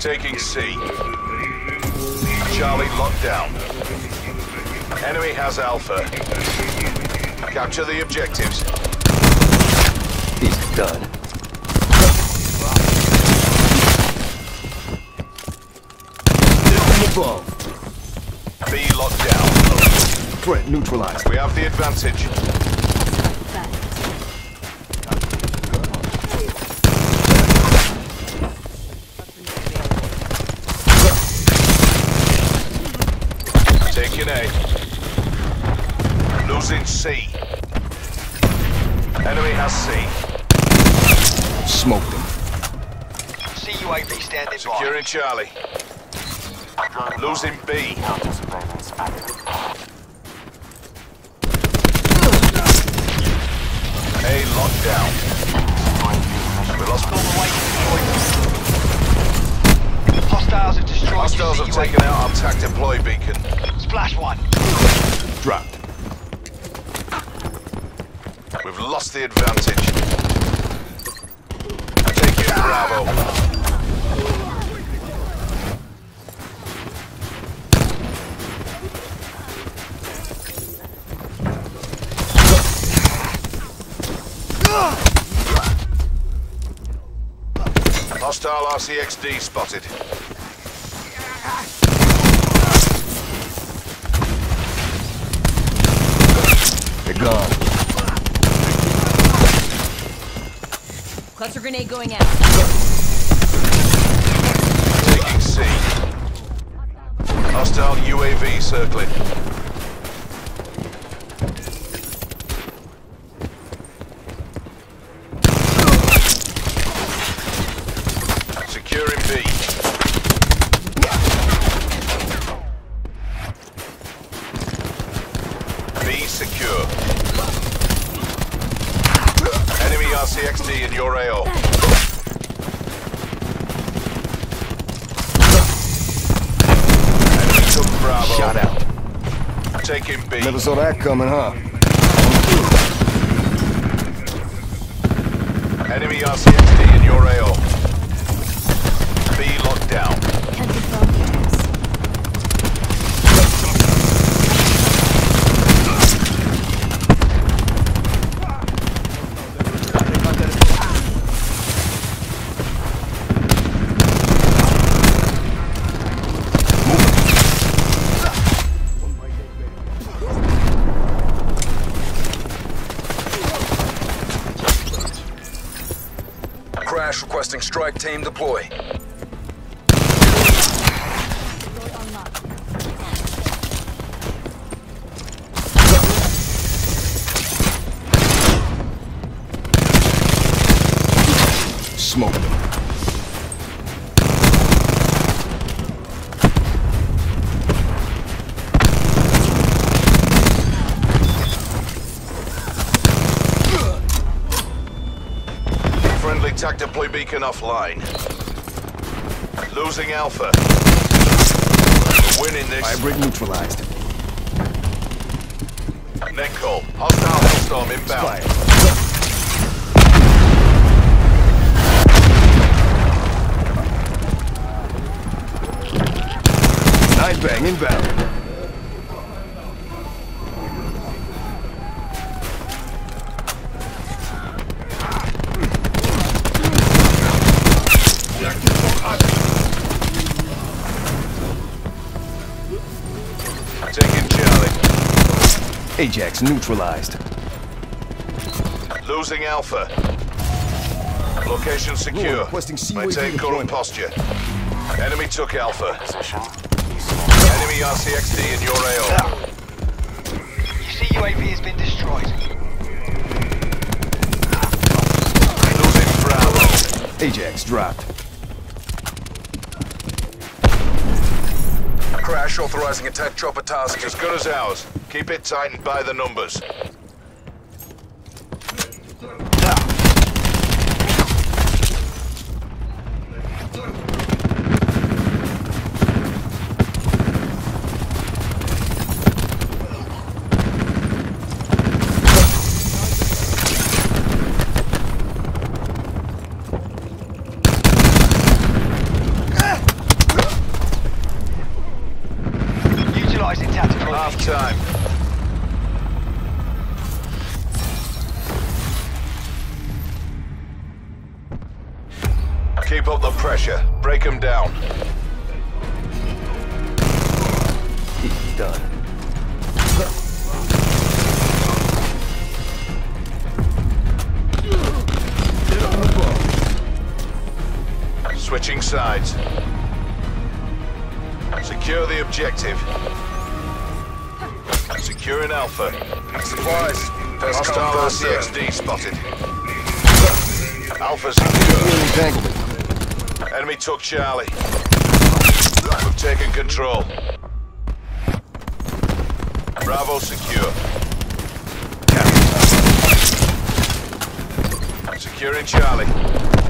Taking C. Charlie locked down. Enemy has Alpha. Capture the objectives. He's done. Above. B locked down. Threat neutralized. We have the advantage. Taking A. Losing C. Enemy has C. Smoked him. CUAV standing Securing Charlie. Losing B. A locked down. We lost by. Hostiles have destroyed Hostiles have taken out our TAC deploy beacon. Splash one. Dropped. We've lost the advantage. Taking Bravo. Hostile RCXD spotted. Cluster grenade going out. Taking C. Hostile UAV circling. Securing B. Bravo. Shot out. Taking B. Never saw that coming, huh? Enemy RCXD in your AO. B locked down. Crash requesting strike team deploy. Smoked him. TAC deploy beacon offline. Losing Alpha. We're winning this. Hybrid neutralized. Net call. Hostile Hellstorm inbound. Fire. 9-Bang inbound. Ajax neutralized. Losing Alpha. Location secure. requesting CUAV Maintain current deployment. posture. Enemy took Alpha. Enemy RCXD in your AO. Ah. Your CUAV has been destroyed. Losing Bravo. Ajax dropped. Crash authorizing attack chopper task. As good as ours. Keep it tight and by the numbers. Break them down. He's done. Get on the ball. Switching sides. Secure the objective. Securing Alpha. Supplies. First Hostile. RCXD spotted. Alpha secure. Enemy took Charlie. We've taken control. Bravo secure. Securing Charlie.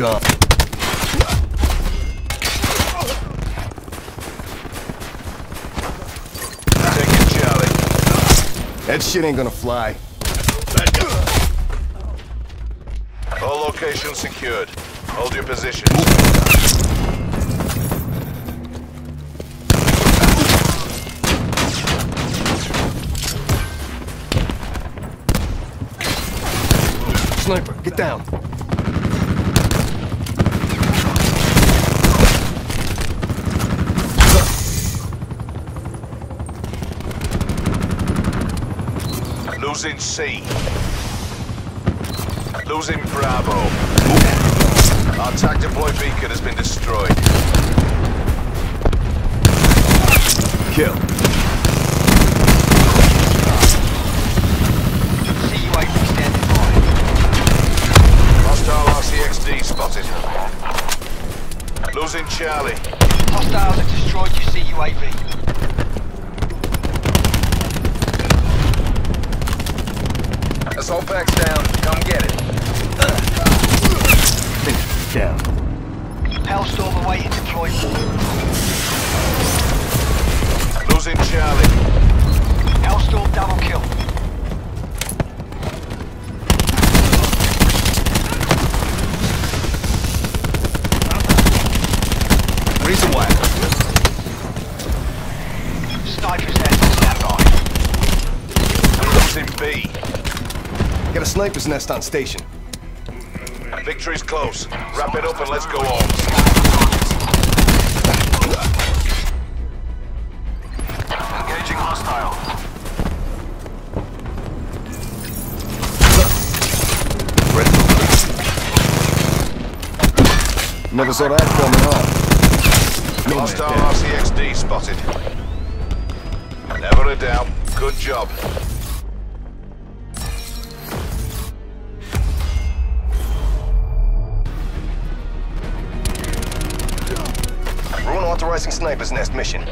They're gone. Taking Charlie. That shit ain't gonna fly. All locations secured. Hold your position. Sniper, get down. Losing C. Losing Bravo. Our TAC deploy beacon has been destroyed. Kill. CUAV standing by. Hostile RCXD spotted. Losing Charlie. Hostiles have destroyed your CUAV. Assault pack's down. Come get it. Finish down. Hellstorm awaiting deployment. Losing Charlie. Hellstorm double kill. Reason why. Sniper's head stand by. Losing B. Got a sniper's nest on station. Victory's close. Wrap it up and let's go home. Engaging hostile. Never saw that coming, man Hostile. RCXD spotted. Never a doubt. Good job. Sniper's nest mission.